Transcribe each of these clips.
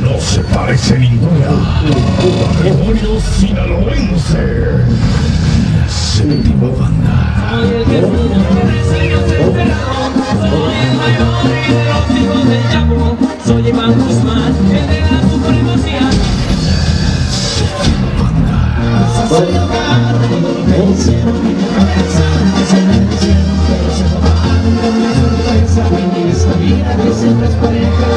No se parece ninguna banda. Soy el que soy el mayor y de los hijos del Chapo, soy Guzmán, el de Esta vida que siempre es pareja, la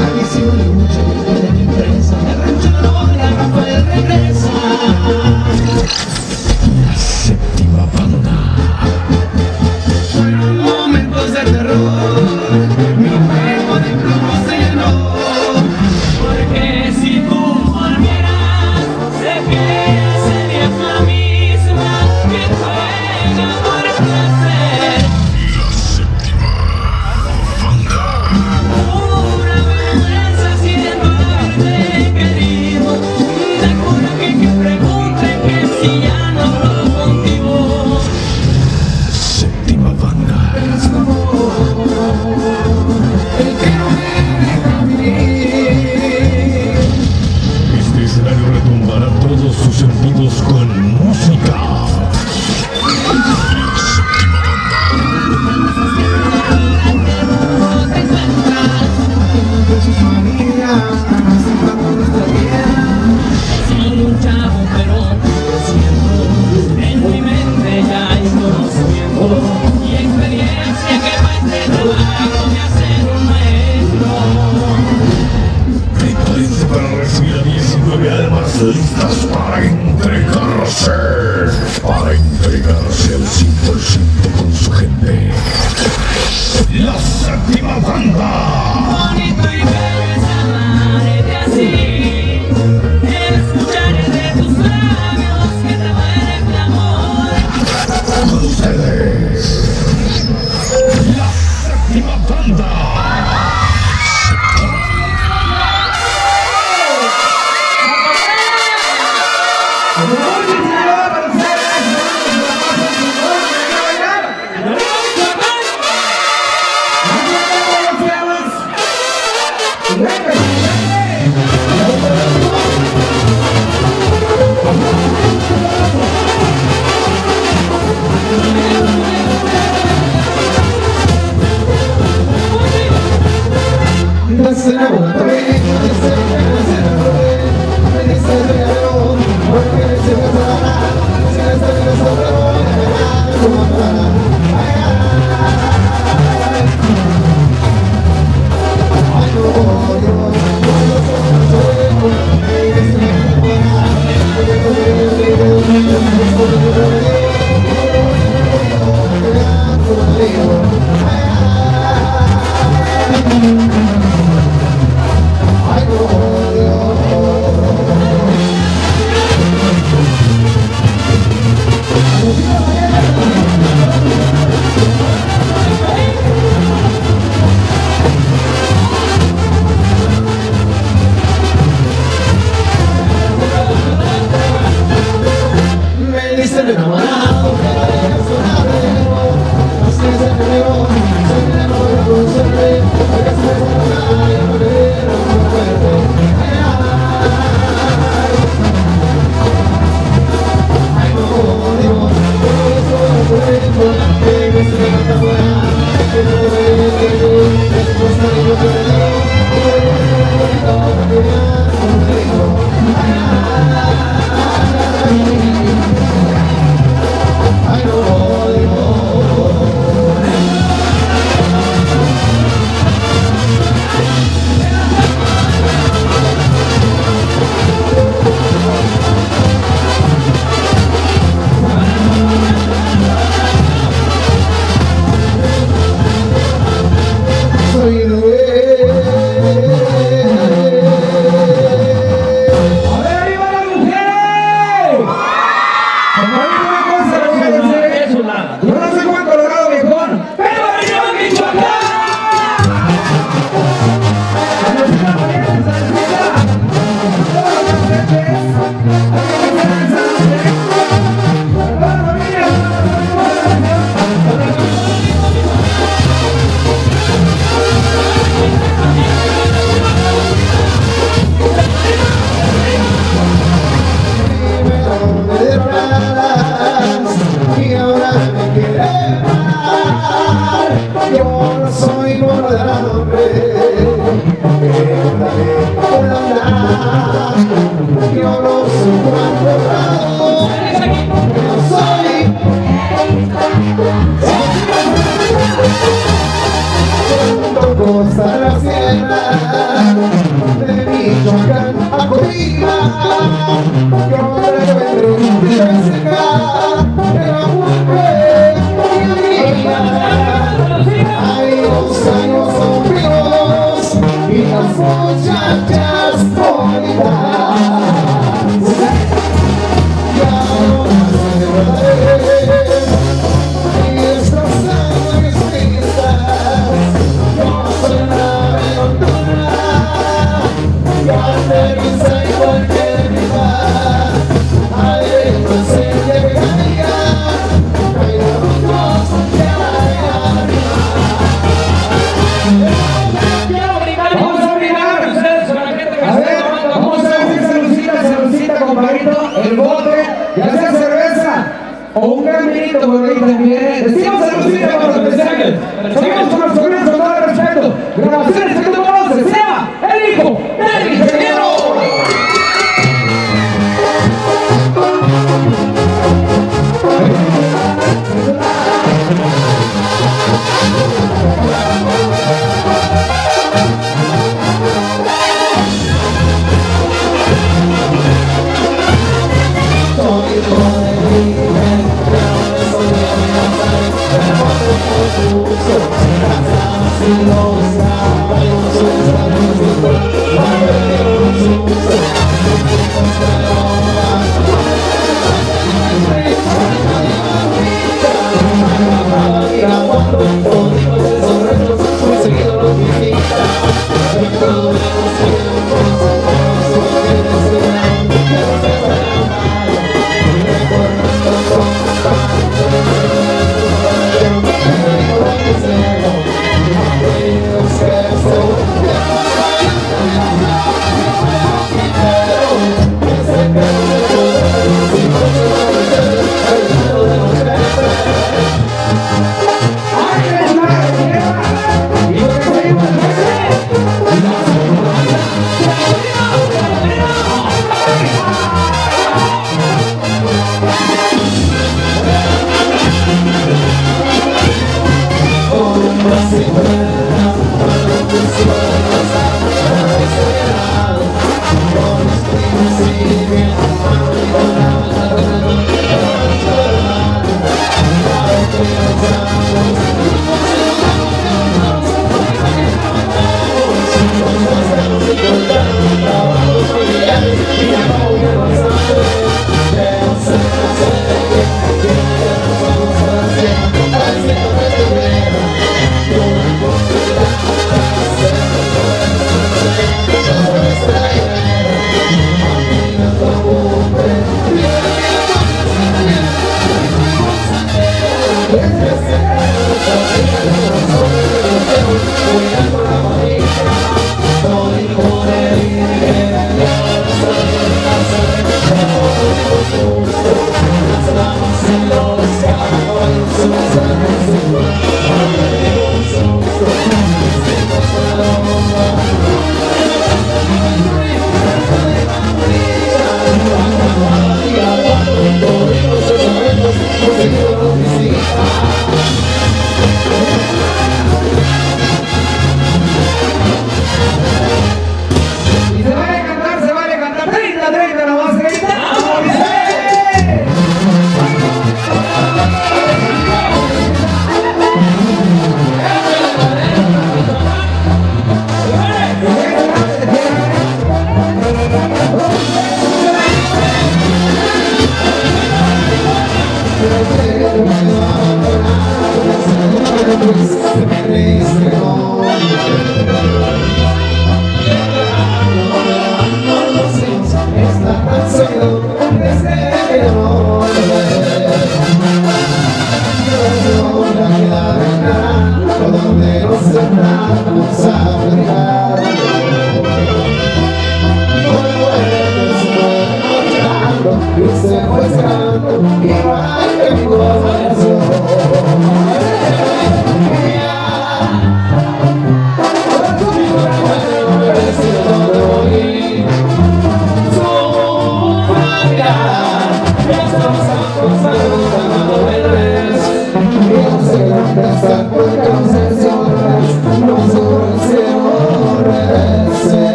Y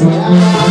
Yeah.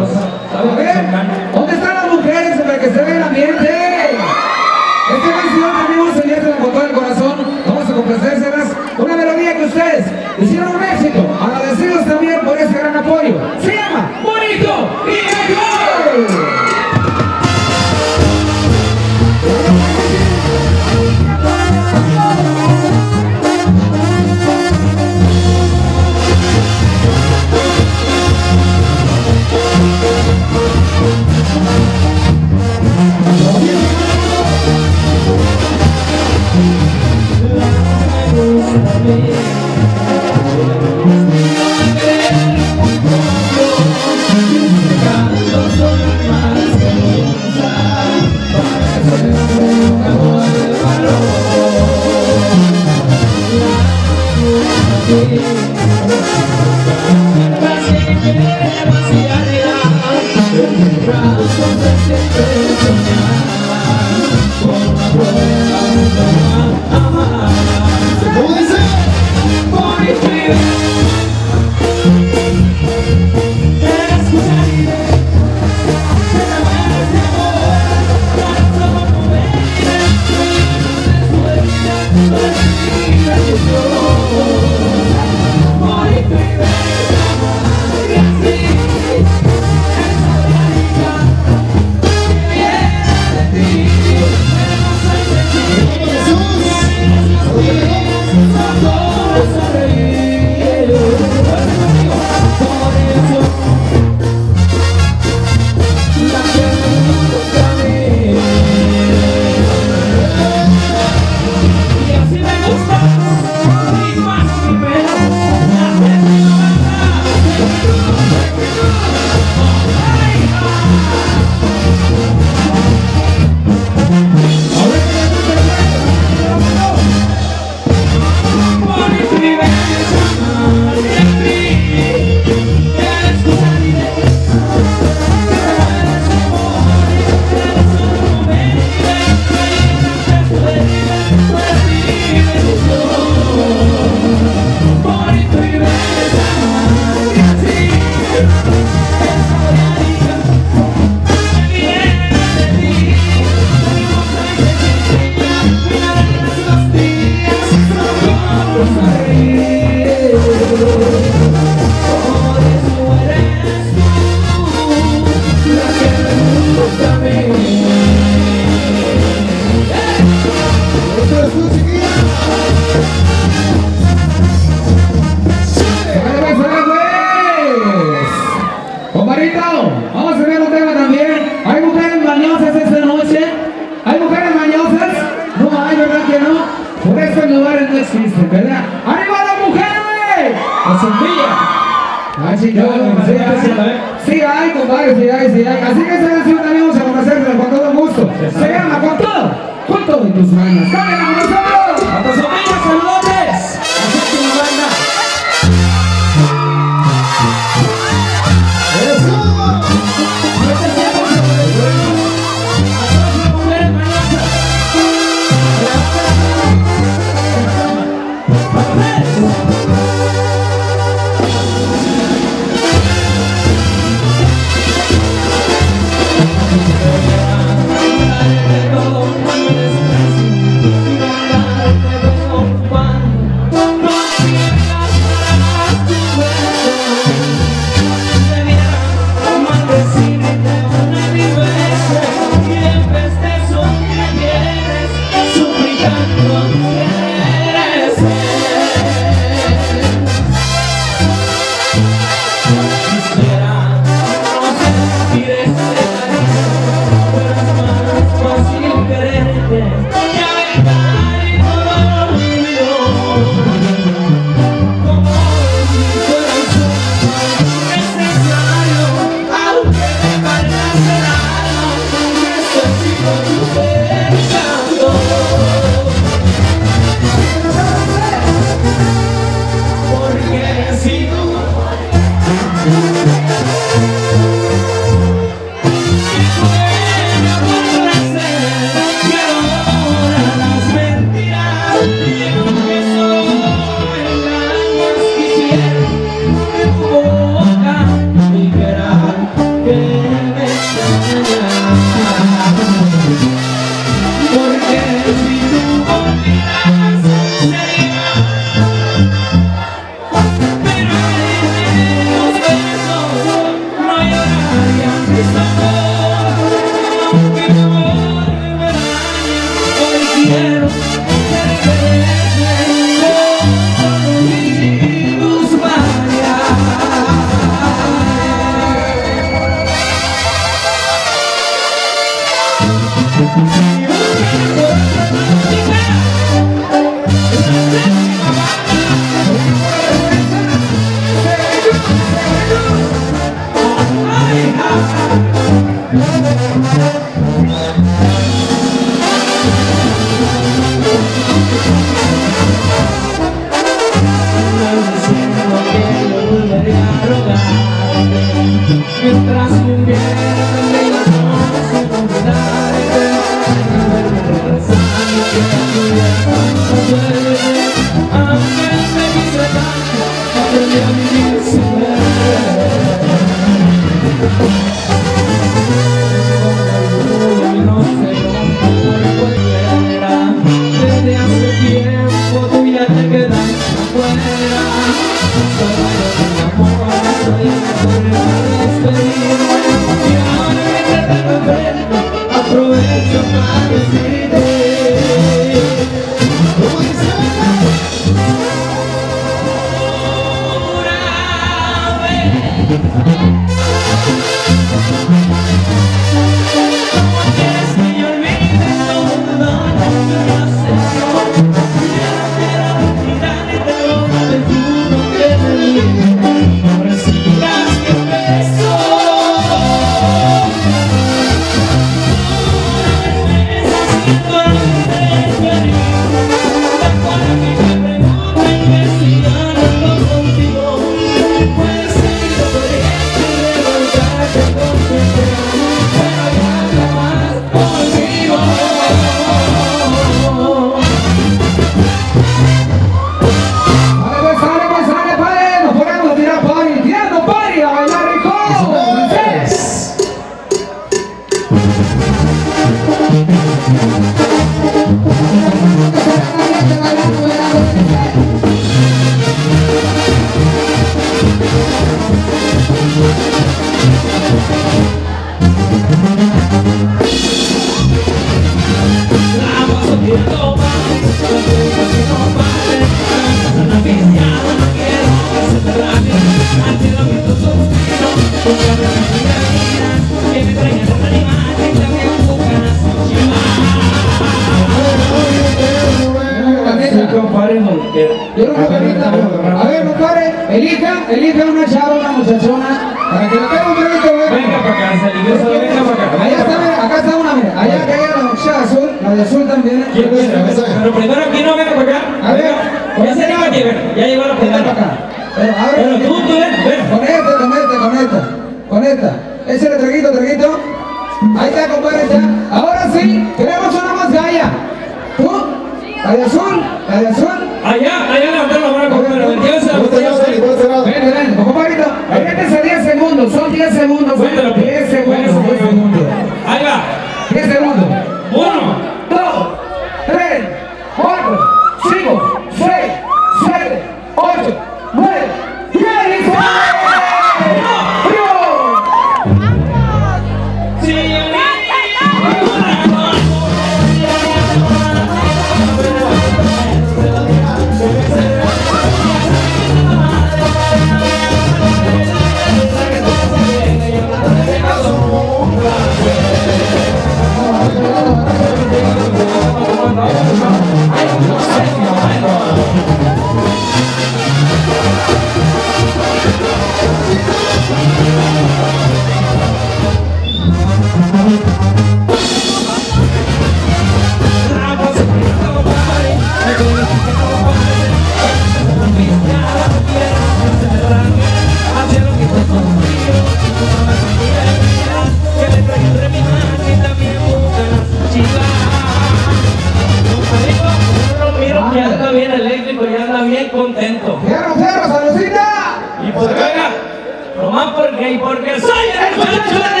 Porque soy el muchacho alegre.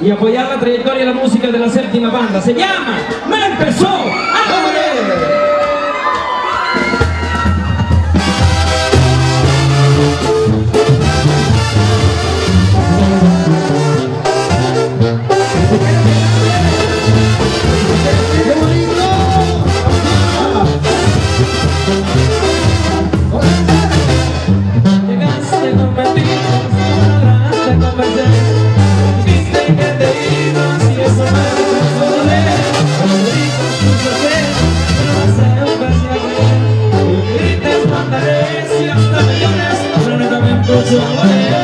y apoyar la trayectoria y la música de la séptima banda. Se llama Me Empezó to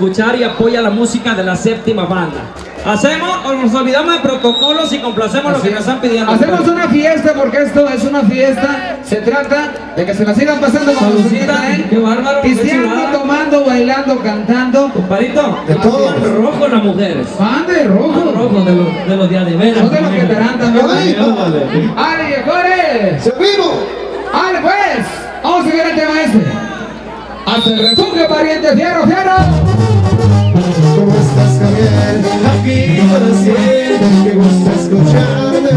escuchar y apoya la música de la séptima banda. Hacemos, o nos olvidamos de protocolos y complacemos lo que nos están pidiendo. Hacemos una fiesta porque esto es una fiesta. Se trata de que se la sigan pasando como Salucita, ¿eh? qué bárbaro. Pisteando, tomando, bailando, cantando. Compadito, de todo. rojo las mujeres. Van de rojo. rojo de los, de los días de veras. Son los que te dan también. ¡Ale, ¡Ale, pues! Vamos a ver el tema este. Hace el refugio, pariente, fiero, fiero. ¿Cómo estás, Javier? Aquí para siempre. Que gusta escucharme,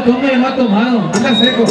tómelo, hombre no ha tomado. Anda seco.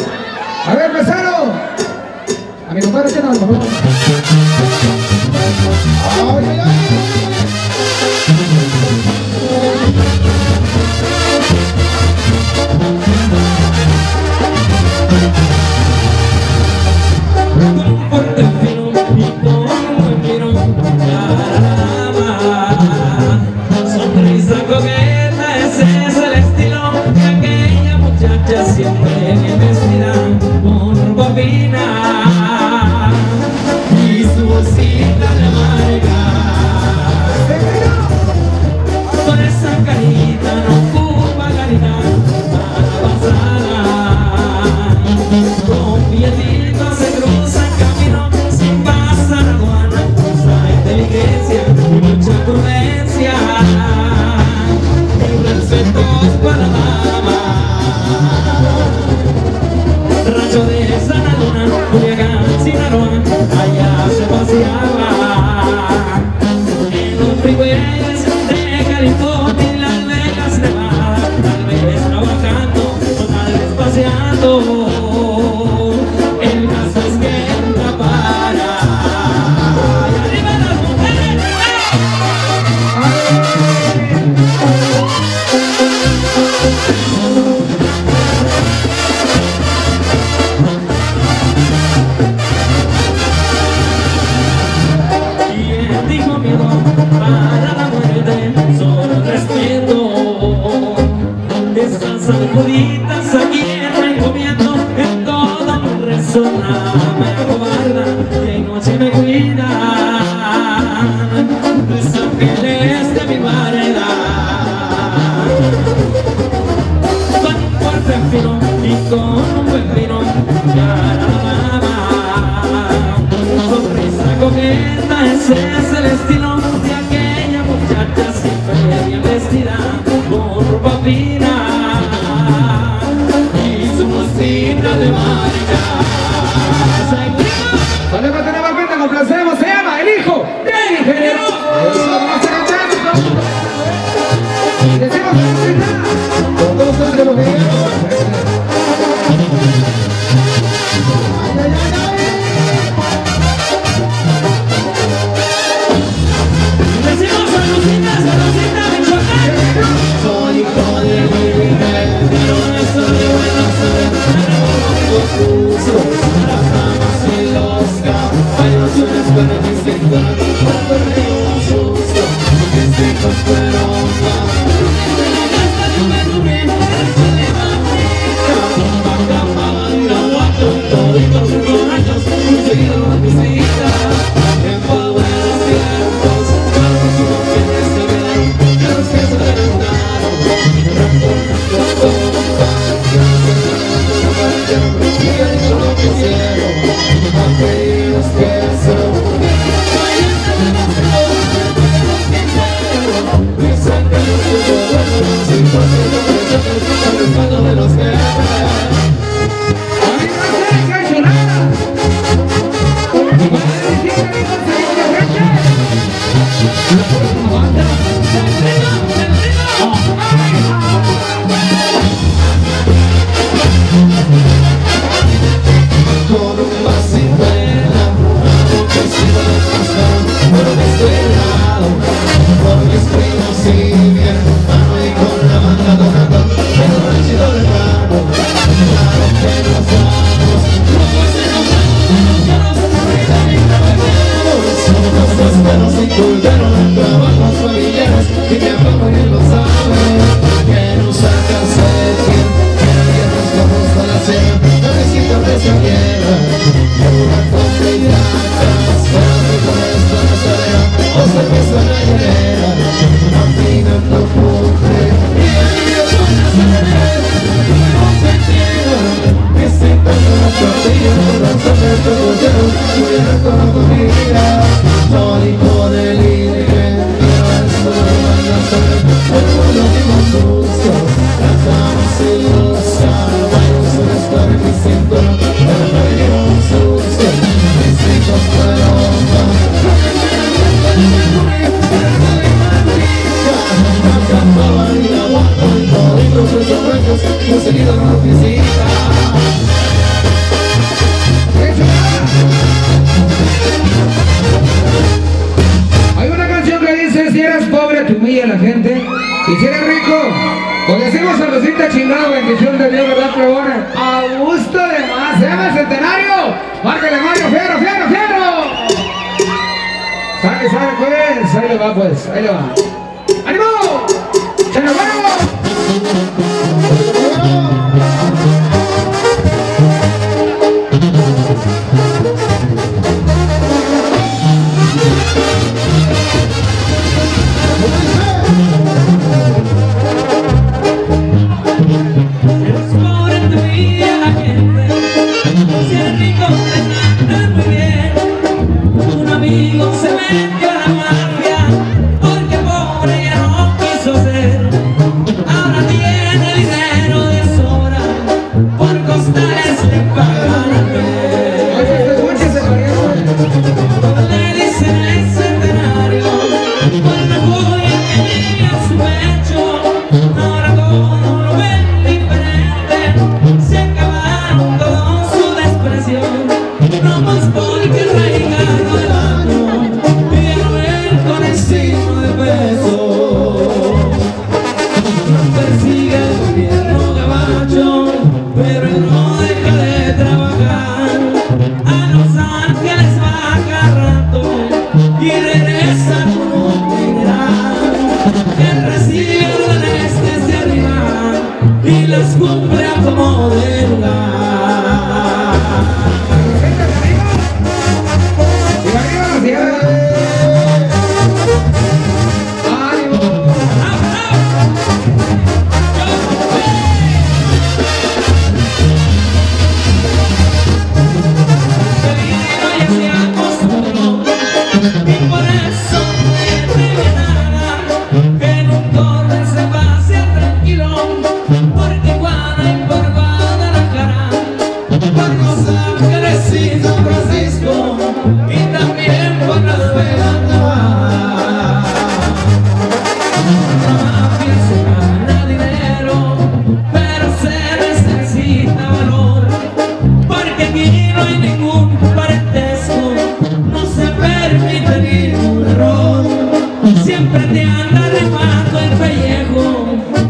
siempre te anda remando el pellejo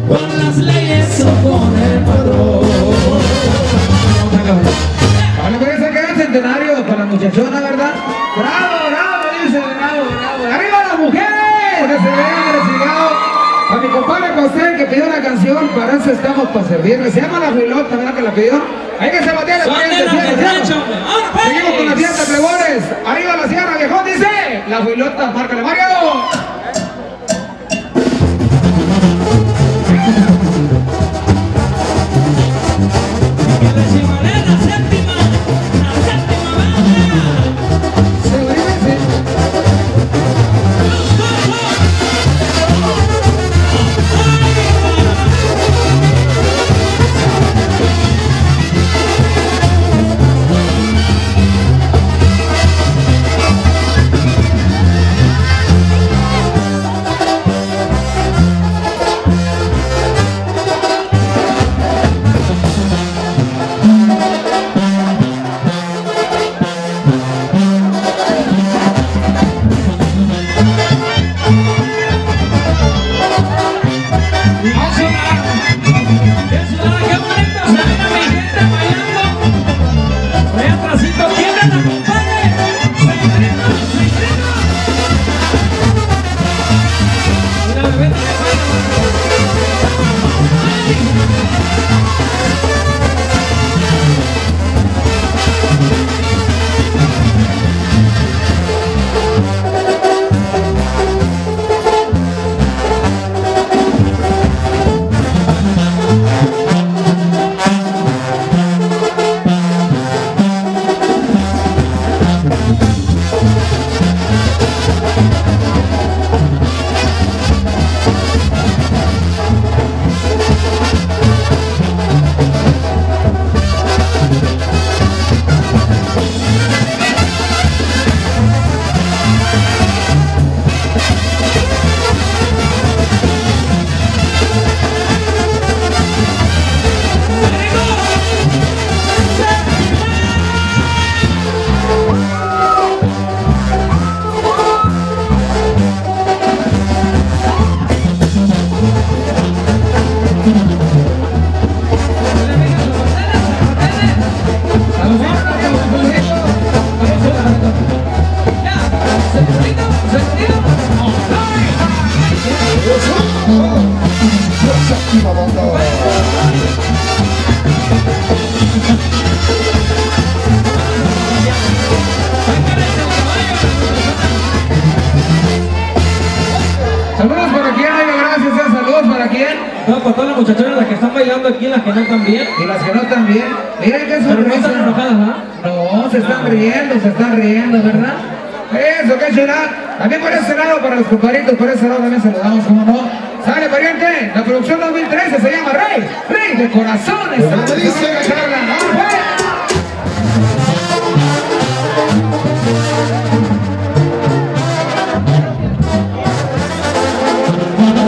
con las leyes o con el centenario para la muchachona, ¿verdad? ¡Bravo, bravo! Dice, bravo, bravo. ¡Arriba las mujeres! A mi compadre José que pidió una canción, para eso estamos para servirle. Se llama La Filota, ¿verdad que la pidió? Hay que se batea la fiesta, pues. Seguimos con las fiestas, plebones. Arriba la sierra, viejón, dice. La Filota, márcale, Mario.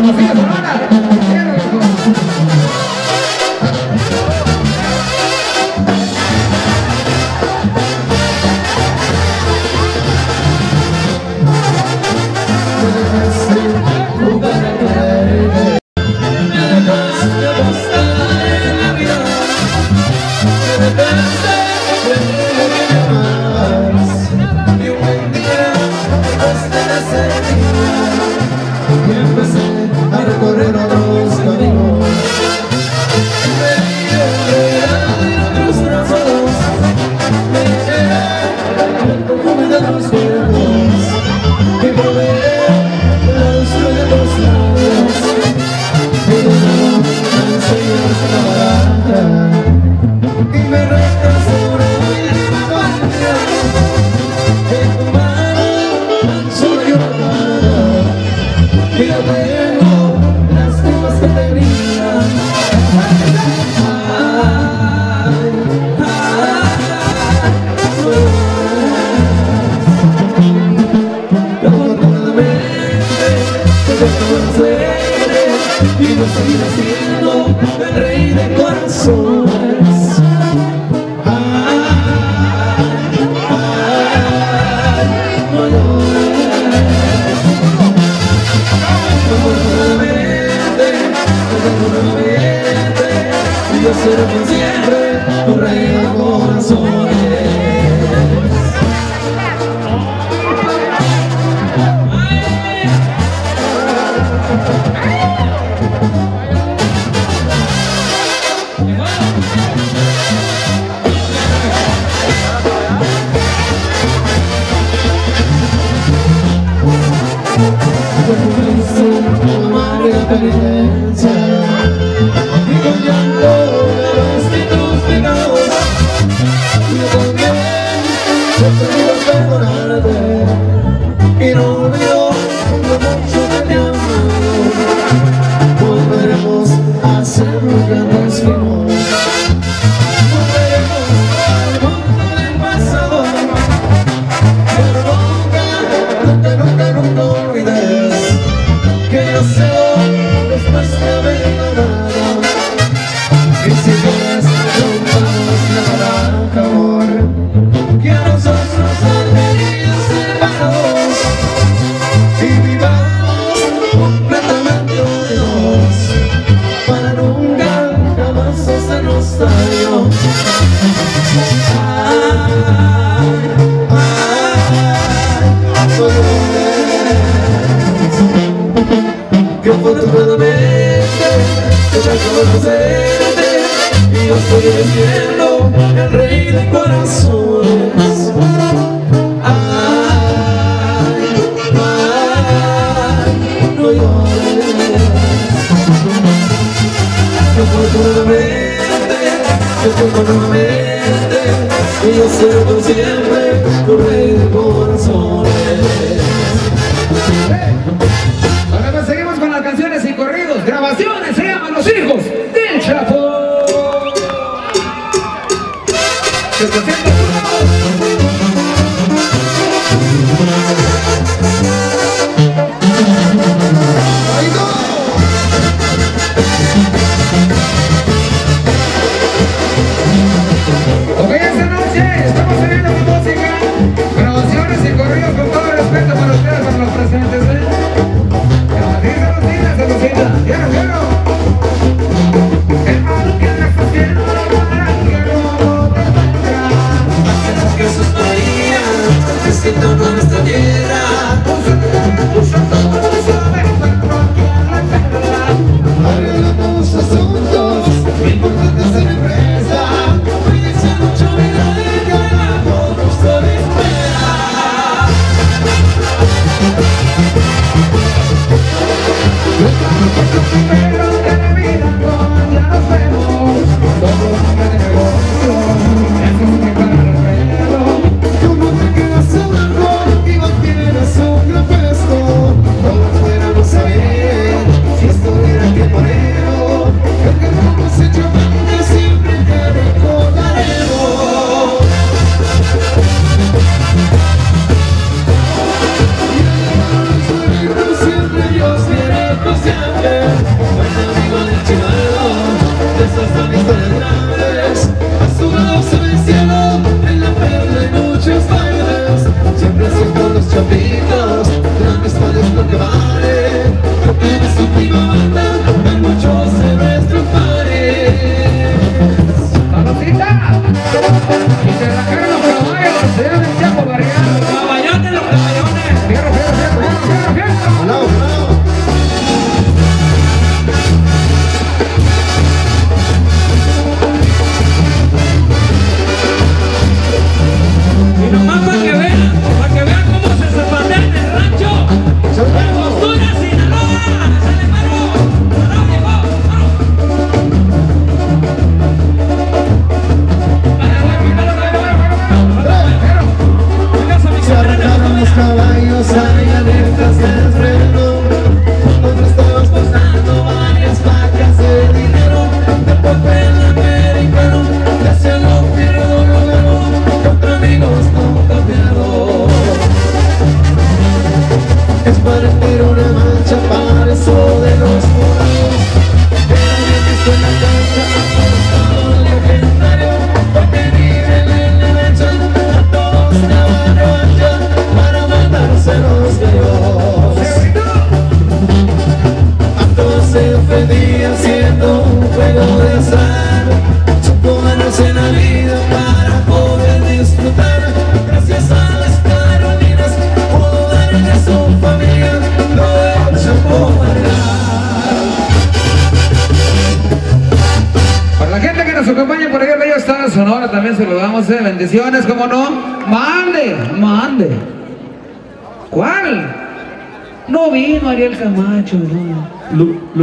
Así es, nuestros hijos.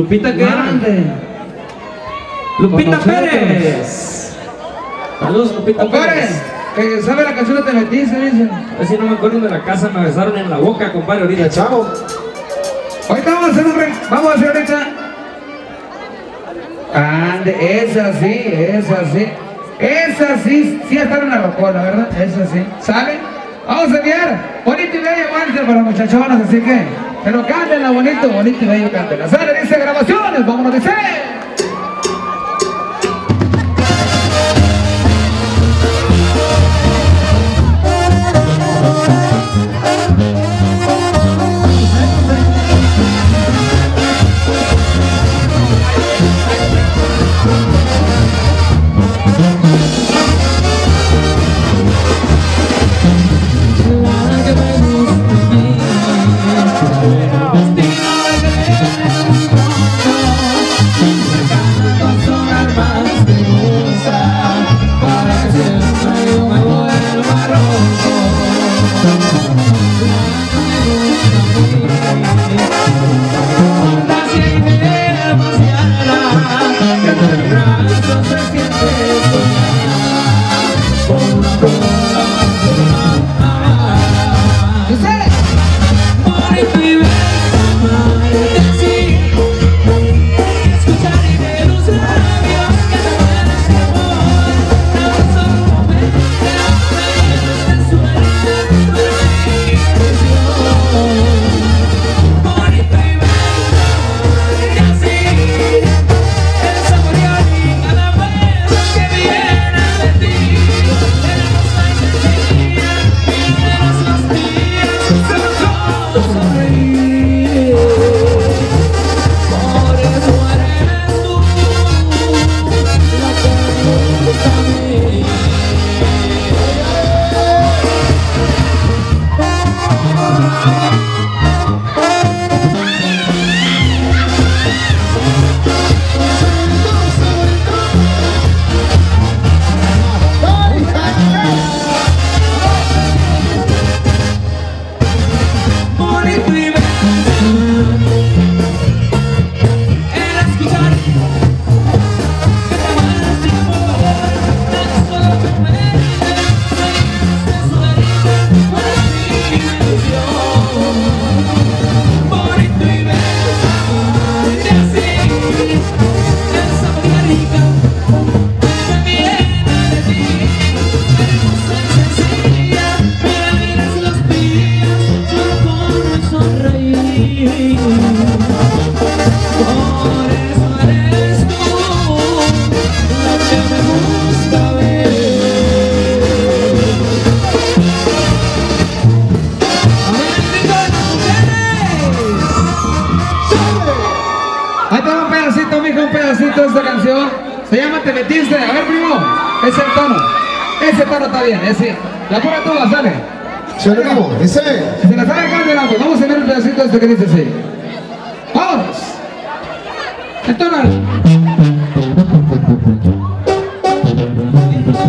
Lupita Grande. Lupita Pérez. Saludos, Lupita Pérez. Que sabe la canción de metiste, dicen. Así no me acuerdo de la casa, me besaron en la boca, compadre, ahorita. Chavo. Ahorita vamos a hacer un re... Vamos a hacer ahorita. Ande, esa sí, esa sí. Esa sí, sí estar en la rocola, ¿verdad? Esa sí. ¿Saben? Vamos a enviar bonito y medio para muchachones, así que pero lo canten la bonito, bonito y bello canten. Sale, dice grabaciones, vámonos, dice.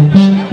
¿Cómo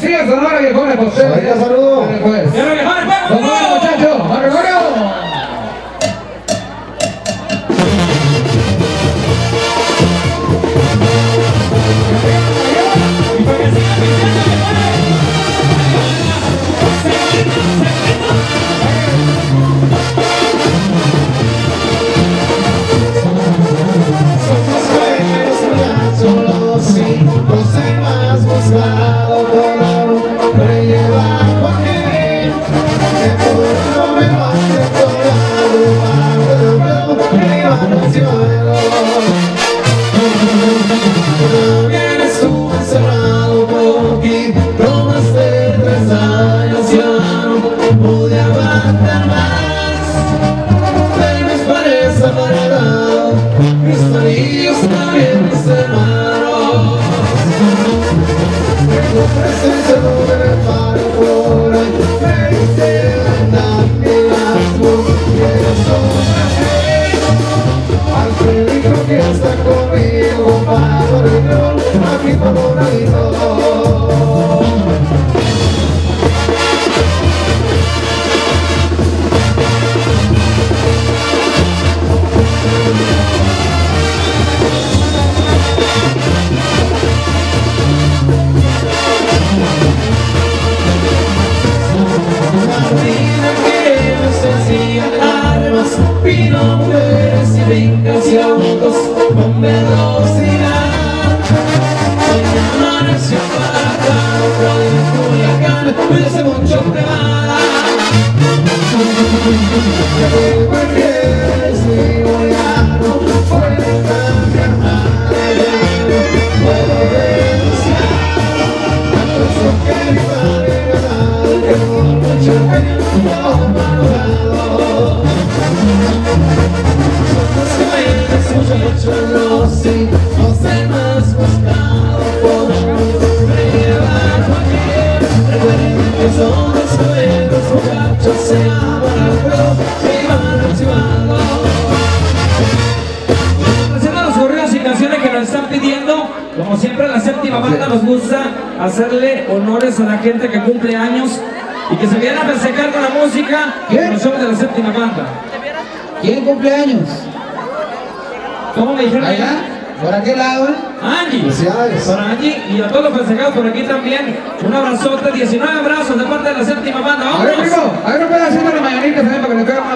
Hermosilla Sonora, viejones, para ustedes.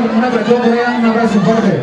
Una, una allá, un abrazo fuerte.